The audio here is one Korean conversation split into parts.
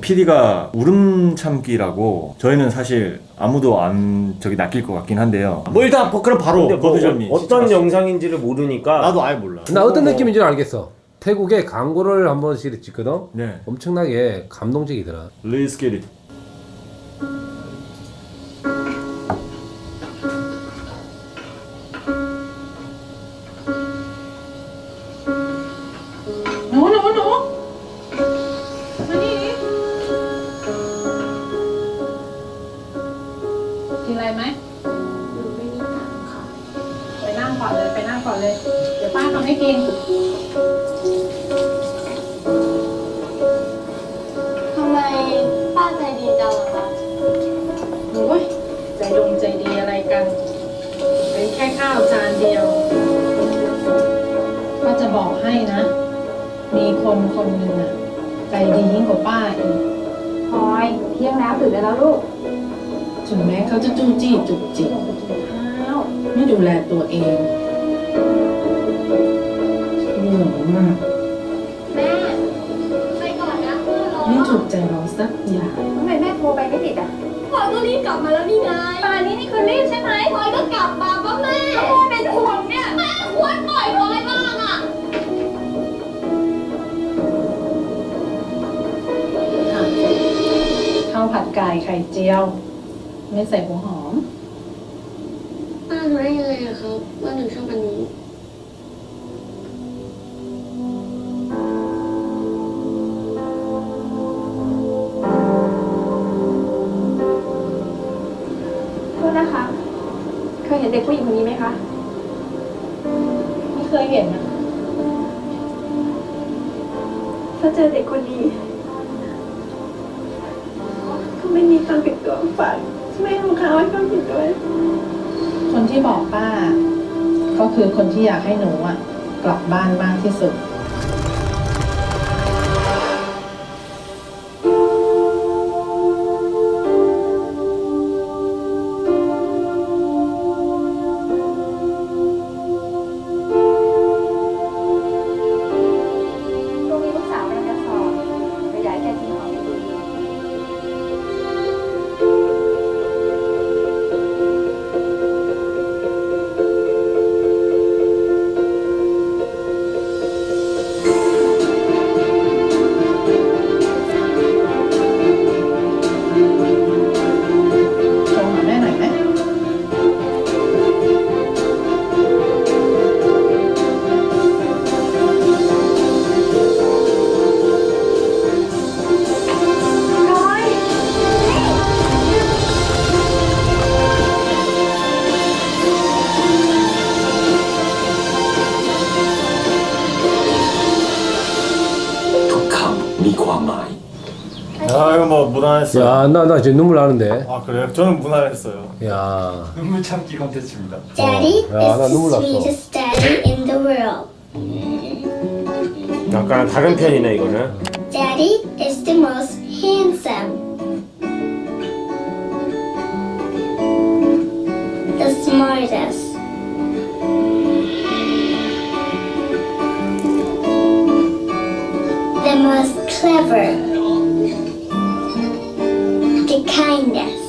PD가 울음 참기라고 저희는 사실 아무도 안 저기 낚일 것 같긴 한데요. 뭐 일단 그, 그럼 바로 뭐 버드점이 어떤 영상인지를 모르니까 나도 아예 몰라. 나 어떤 뭐 느낌인지는 알겠어. 태국에 광고를 한 번씩 찍거든. 네. 엄청나게 감동적이더라. Let's get it. No, no. นเลยไปนั่งก่อนเลย เดี๋ยวป้าทำให้กินทำไมป้าใจดีจังล่ะคะโอ้ยใจดงใจดีอะไรกันเป็นแค่ข้าวจานเดียวป้าจะบอกให้นะ มีคนคนหนึ่งอะใจดียิ่งกว่าป้าอีกพลอยเที่ยงแล้วตื่นได้แล้วลูกถึงแม้เขาจะจู้จี้จุกจิกข้าวไม่ดูแลตัวเอง มาก แม่ไปก่อนนะเพื่อนรอไม่ถูกใจเราสักอย่างทำไมแม่โทรไปไม่ติดอะพลอยก็รีบกลับมาแล้วนี่ไงป่านนี้นี่คือรีบใช่ไหมพลอยก็กลับมาป่ะแม่แม่เป็นห่วงเนี่ยแม่ควรปล่อยพลอยบ้างอะข้าวผัดไก่ไข่เจียว ไม่ใส่หัวหอมป้ารู้ได้ยังไงอะครับว่าหนูชอบอันนี้ โทษนะคะ เคยเห็นเด็กผู้หญิงคนนี้ไหมคะ ไม่เคยเห็นนะถ้าเจอเด็กคนนี้เขาไม่มีตังค์ติดตัวฝากแม่ของเขาให้เขาติดด้วย คนที่บอกป้า ก็คือคนที่อยากให้หนูอะกลับบ้านมากที่สุด 만만하니? 아 이거 뭐 무난했어요. 야, 나, 나 지금 눈물 나는데. 아 그래요? 저는 무난했어요. 야. 눈물 참기 컨텐츠입니다. Daddy 야, 나 is the 눈물 났어. sweetest daddy in the world. 약간 다른 편이네 이거는. Daddy is the most handsome. The smartest. The most clever. The kindest.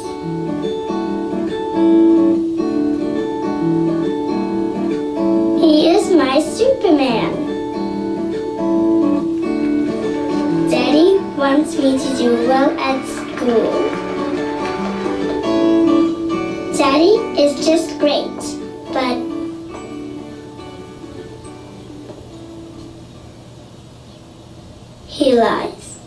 He is my Superman. Daddy wants me to do well at school. Daddy is just great, but he lies.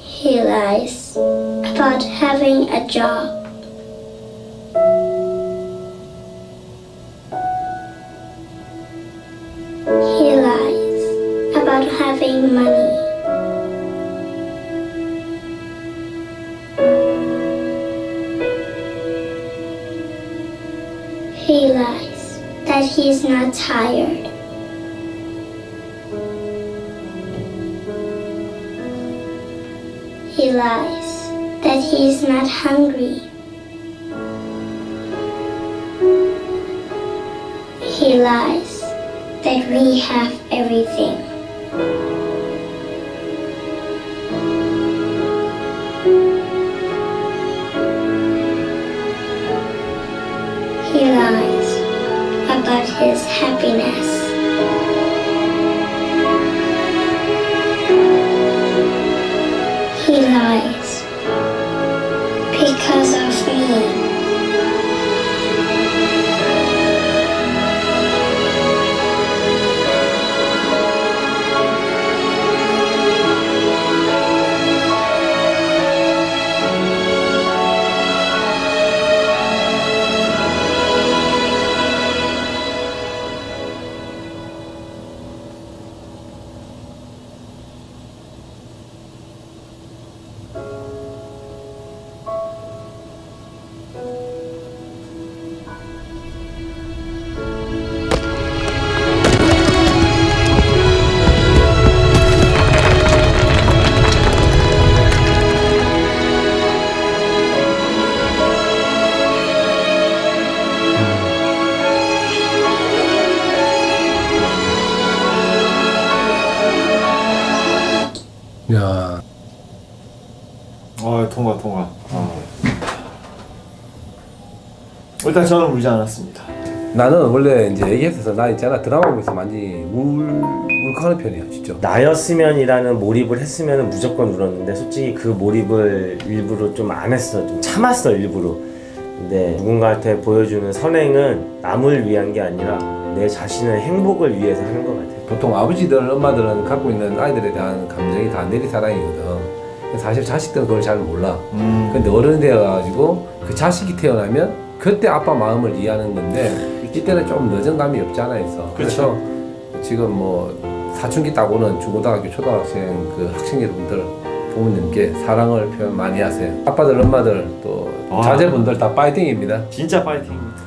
He lies about having a job. He having money. He lies that he's not tired. He lies that he is not hungry. He lies that we have everything. He lies about his happiness. 통과. 어. 일단 저는 울지 않았습니다. 나는 원래 이제 얘기했어서 나 있잖아 드라마 보면서 많이 울 울컥하는 편이야 진짜. 나였으면이라는 몰입을 했으면 무조건 울었는데 솔직히 그 몰입을 일부러 좀 안 했어 좀 참았어 일부러 근데 누군가한테 보여주는 선행은 남을 위한 게 아니라 내 자신의 행복을 위해서 하는 것 같아 보통 아버지들, 엄마들은 갖고 있는 아이들에 대한 감정이 다 내리사랑이거든. 사실 자식들은 그걸 잘 몰라. 음. 근데 어른이 되어가지고 그 자식이 태어나면 그때 아빠 마음을 이해하는 건데 이때는 좀 늦은 감이 없지 않아 있어. 그래서 지금 뭐 사춘기 따고는 중고등학교, 초등학생 그 학생 여러분들 부모님께 사랑을 표현 많이 하세요. 아빠들, 엄마들 또 아. 자제분들 다 파이팅입니다. 진짜 파이팅입니다.